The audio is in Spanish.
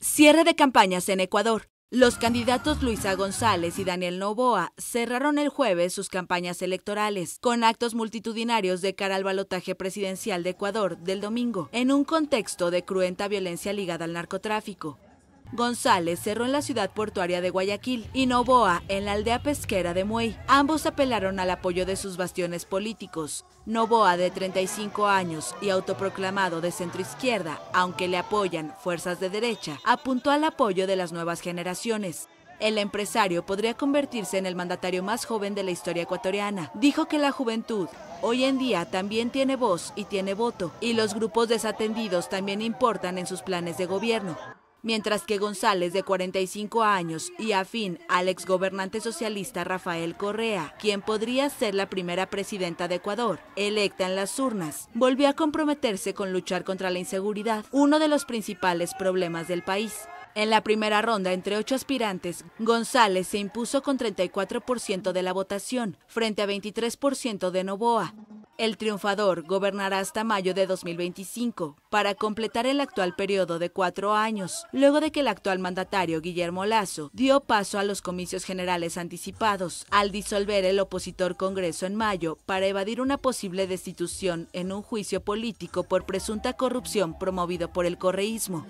Cierre de campañas en Ecuador. Los candidatos Luisa González y Daniel Novoa cerraron el jueves sus campañas electorales con actos multitudinarios de cara al balotaje presidencial de Ecuador del domingo, en un contexto de cruenta violencia ligada al narcotráfico. González cerró en la ciudad portuaria de Guayaquil y Novoa en la aldea pesquera de Muey. Ambos apelaron al apoyo de sus bastiones políticos. Novoa, de 35 años y autoproclamado de centroizquierda, aunque le apoyan fuerzas de derecha, apuntó al apoyo de las nuevas generaciones. El empresario podría convertirse en el mandatario más joven de la historia ecuatoriana. Dijo que la juventud hoy en día también tiene voz y tiene voto, y los grupos desatendidos también importan en sus planes de gobierno mientras que González, de 45 años y afín al exgobernante socialista Rafael Correa, quien podría ser la primera presidenta de Ecuador, electa en las urnas, volvió a comprometerse con luchar contra la inseguridad, uno de los principales problemas del país. En la primera ronda, entre ocho aspirantes, González se impuso con 34% de la votación, frente a 23% de Novoa. El triunfador gobernará hasta mayo de 2025 para completar el actual periodo de cuatro años, luego de que el actual mandatario Guillermo Lazo dio paso a los comicios generales anticipados al disolver el opositor Congreso en mayo para evadir una posible destitución en un juicio político por presunta corrupción promovido por el correísmo.